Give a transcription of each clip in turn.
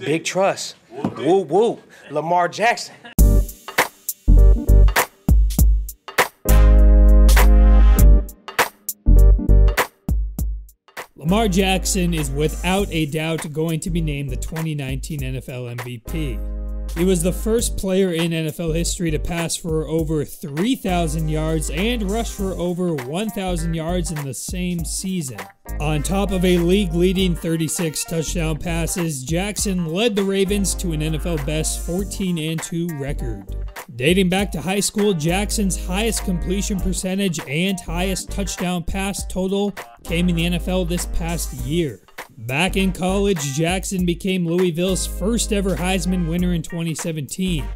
Big trust. Woo woo. Lamar Jackson. Lamar Jackson is without a doubt going to be named the 2019 NFL MVP. He was the first player in NFL history to pass for over 3,000 yards and rush for over 1,000 yards in the same season. On top of a league leading 36 touchdown passes, Jackson led the Ravens to an NFL best 14 2 record. Dating back to high school, Jackson's highest completion percentage and highest touchdown pass total came in the NFL this past year. Back in college, Jackson became Louisville's first ever Heisman winner in 2017.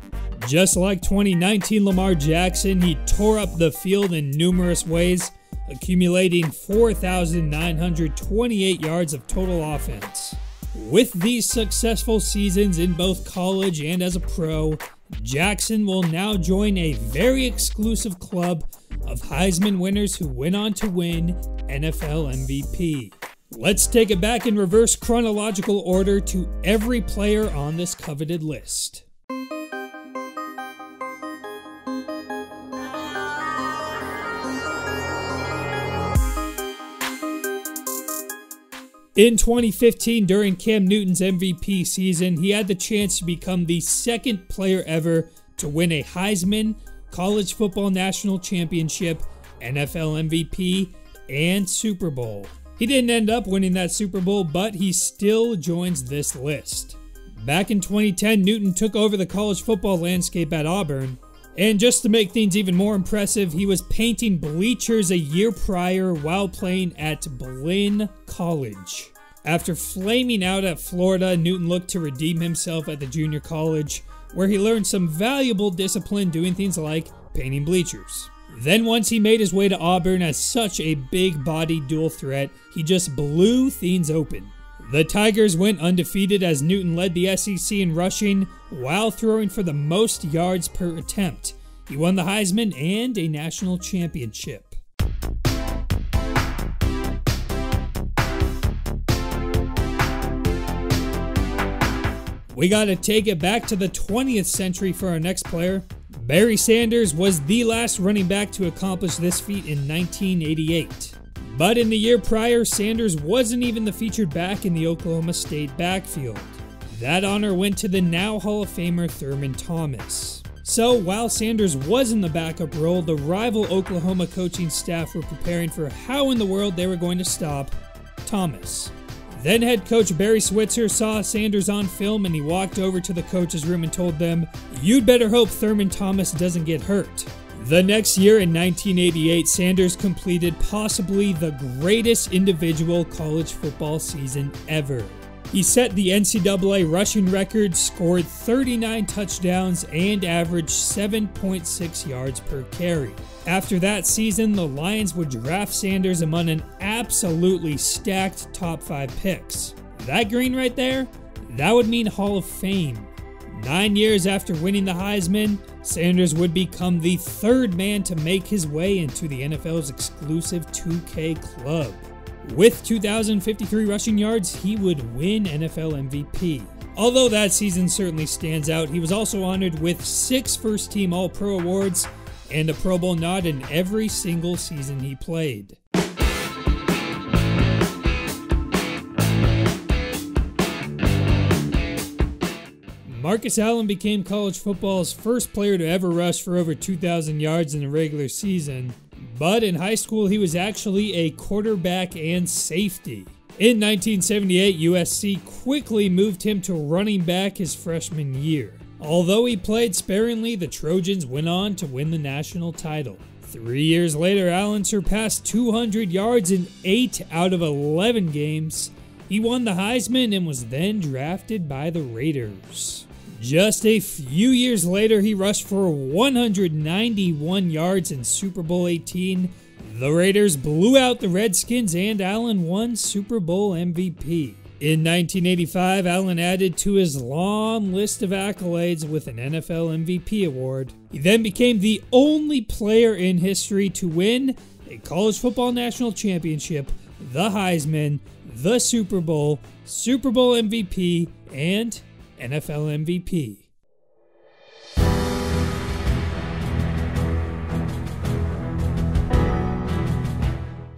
Just like 2019 Lamar Jackson, he tore up the field in numerous ways, accumulating 4,928 yards of total offense. With these successful seasons in both college and as a pro, Jackson will now join a very exclusive club of Heisman winners who went on to win NFL MVP. Let's take it back in reverse chronological order to every player on this coveted list. In 2015, during Cam Newton's MVP season, he had the chance to become the second player ever to win a Heisman, College Football National Championship, NFL MVP, and Super Bowl. He didn't end up winning that Super Bowl, but he still joins this list. Back in 2010, Newton took over the college football landscape at Auburn. And just to make things even more impressive, he was painting bleachers a year prior while playing at Blinn College. After flaming out at Florida, Newton looked to redeem himself at the junior college, where he learned some valuable discipline doing things like painting bleachers. Then, once he made his way to Auburn as such a big body dual threat, he just blew things open. The Tigers went undefeated as Newton led the SEC in rushing while throwing for the most yards per attempt. He won the Heisman and a national championship. We got to take it back to the 20th century for our next player. Barry Sanders was the last running back to accomplish this feat in 1988. But in the year prior, Sanders wasn't even the featured back in the Oklahoma State backfield. That honor went to the now Hall of Famer Thurman Thomas. So while Sanders was in the backup role, the rival Oklahoma coaching staff were preparing for how in the world they were going to stop Thomas. Then head coach Barry Switzer saw Sanders on film and he walked over to the coach's room and told them, You'd better hope Thurman Thomas doesn't get hurt. The next year in 1988, Sanders completed possibly the greatest individual college football season ever. He set the NCAA rushing record, scored 39 touchdowns, and averaged 7.6 yards per carry. After that season, the Lions would draft Sanders among an absolutely stacked top 5 picks. That green right there, that would mean Hall of Fame. Nine years after winning the Heisman, Sanders would become the third man to make his way into the NFL's exclusive 2K club. With 2,053 rushing yards, he would win NFL MVP. Although that season certainly stands out, he was also honored with six first team All Pro awards and a Pro Bowl nod in every single season he played. Marcus Allen became college football's first player to ever rush for over 2,000 yards in a regular season, but in high school he was actually a quarterback and safety. In 1978, USC quickly moved him to running back his freshman year. Although he played sparingly, the Trojans went on to win the national title. Three years later, Allen surpassed 200 yards in 8 out of 11 games. He won the Heisman and was then drafted by the Raiders. Just a few years later, he rushed for 191 yards in Super Bowl 18. The Raiders blew out the Redskins and Allen won Super Bowl MVP. In 1985, Allen added to his long list of accolades with an NFL MVP award. He then became the only player in history to win a college football national championship, the Heisman, the Super Bowl, Super Bowl MVP, and NFL MVP.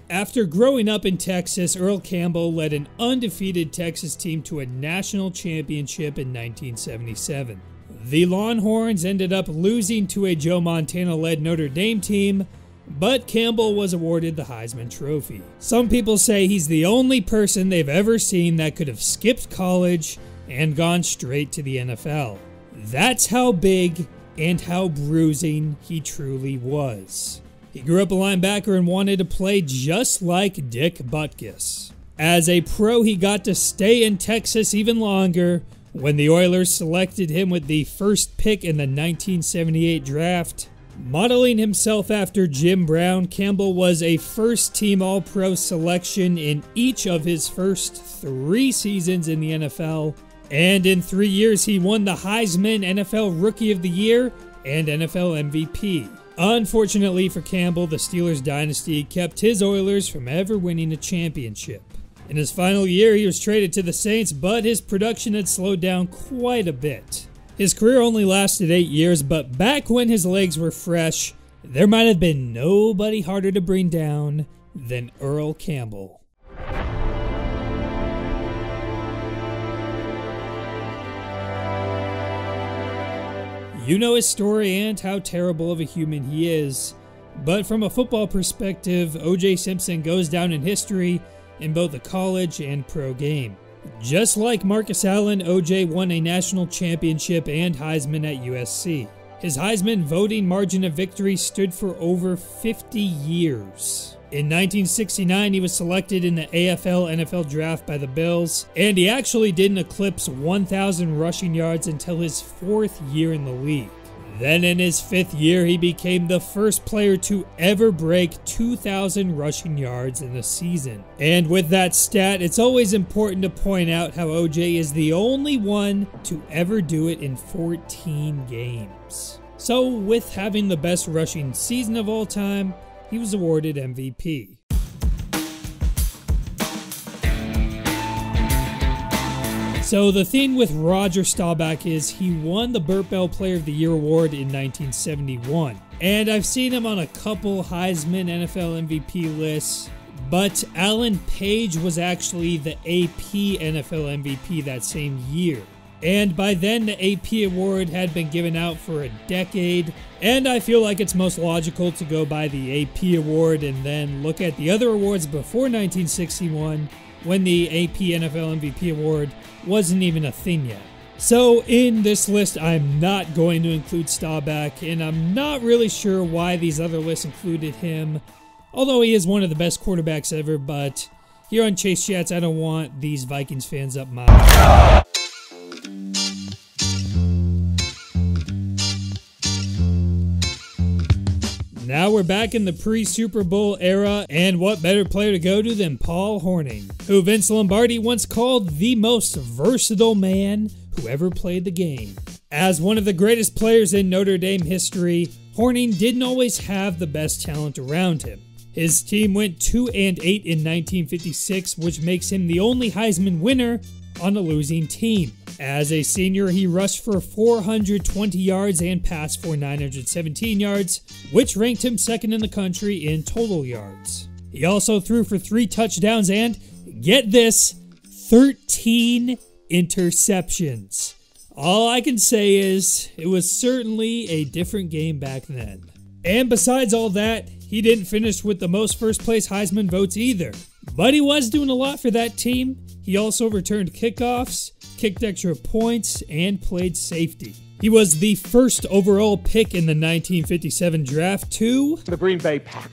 After growing up in Texas, Earl Campbell led an undefeated Texas team to a national championship in 1977. The Longhorns ended up losing to a Joe Montana led Notre Dame team, but Campbell was awarded the Heisman Trophy. Some people say he's the only person they've ever seen that could have skipped college and gone straight to the NFL. That's how big and how bruising he truly was. He grew up a linebacker and wanted to play just like Dick Butkus. As a pro, he got to stay in Texas even longer when the Oilers selected him with the first pick in the 1978 draft. Modeling himself after Jim Brown, Campbell was a first team All Pro selection in each of his first three seasons in the NFL. And in three years, he won the Heisman NFL Rookie of the Year and NFL MVP. Unfortunately for Campbell, the Steelers dynasty kept his Oilers from ever winning a championship. In his final year, he was traded to the Saints, but his production had slowed down quite a bit. His career only lasted eight years, but back when his legs were fresh, there might have been nobody harder to bring down than Earl Campbell. You know his story and how terrible of a human he is. But from a football perspective, OJ Simpson goes down in history in both the college and pro game. Just like Marcus Allen, OJ won a national championship and Heisman at USC. His Heisman voting margin of victory stood for over 50 years. In 1969, he was selected in the AFL NFL draft by the Bills, and he actually didn't eclipse 1,000 rushing yards until his fourth year in the league. Then, in his fifth year, he became the first player to ever break 2,000 rushing yards in a season. And with that stat, it's always important to point out how OJ is the only one to ever do it in 14 games. So, with having the best rushing season of all time, he was awarded MVP. So the thing with Roger Staubach is he won the Bert Bell Player of the Year award in 1971. And I've seen him on a couple Heisman NFL MVP lists, but Alan Page was actually the AP NFL MVP that same year. And by then, the AP award had been given out for a decade, and I feel like it's most logical to go by the AP award and then look at the other awards before 1961 when the AP NFL MVP award wasn't even a thing yet. So, in this list, I'm not going to include Staubach, and I'm not really sure why these other lists included him, although he is one of the best quarterbacks ever. But here on Chase Chats, I don't want these Vikings fans up my. Now we're back in the pre Super Bowl era, and what better player to go to than Paul Hornung, who Vince Lombardi once called the most versatile man who ever played the game. As one of the greatest players in Notre Dame history, Hornung didn't always have the best talent around him. His team went 2 and 8 in 1956, which makes him the only Heisman winner on a losing team. As a senior, he rushed for 420 yards and passed for 917 yards, which ranked him second in the country in total yards. He also threw for three touchdowns and, get this, 13 interceptions. All I can say is, it was certainly a different game back then. And besides all that, he didn't finish with the most first place Heisman votes either. But he was doing a lot for that team. He also returned kickoffs, kicked extra points, and played safety. He was the first overall pick in the 1957 draft to The Green Bay Packers.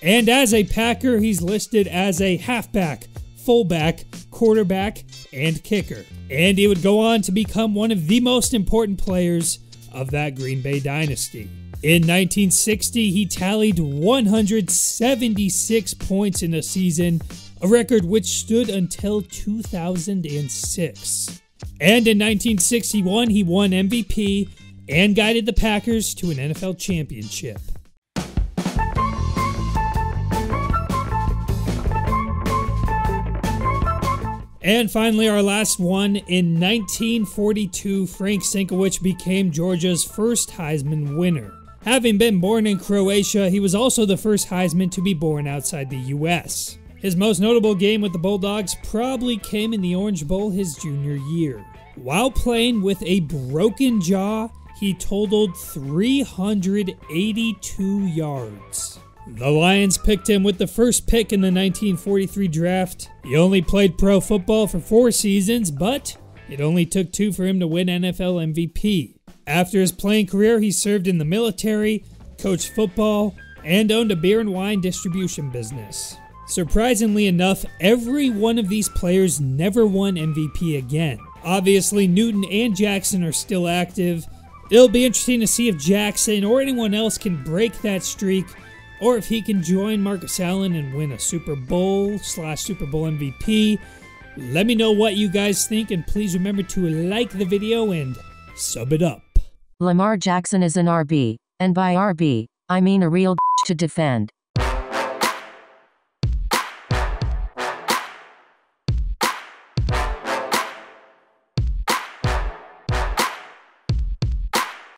And as a Packer, he's listed as a halfback, fullback, quarterback, and kicker. And he would go on to become one of the most important players of that Green Bay dynasty. In 1960, he tallied 176 points in a season, a record which stood until 2006. And in 1961, he won MVP and guided the Packers to an NFL championship. And finally, our last one in 1942, Frank Sinkwich became Georgia's first Heisman winner. Having been born in Croatia, he was also the first Heisman to be born outside the U.S. His most notable game with the Bulldogs probably came in the Orange Bowl his junior year. While playing with a broken jaw, he totaled 382 yards. The Lions picked him with the first pick in the 1943 draft. He only played pro football for four seasons, but it only took two for him to win NFL MVP. After his playing career, he served in the military, coached football, and owned a beer and wine distribution business. Surprisingly enough, every one of these players never won MVP again. Obviously, Newton and Jackson are still active. It'll be interesting to see if Jackson or anyone else can break that streak or if he can join Marcus Allen and win a Super Bowl slash Super Bowl MVP. Let me know what you guys think, and please remember to like the video and sub it up. Lamar Jackson is an RB, and by RB, I mean a real to defend.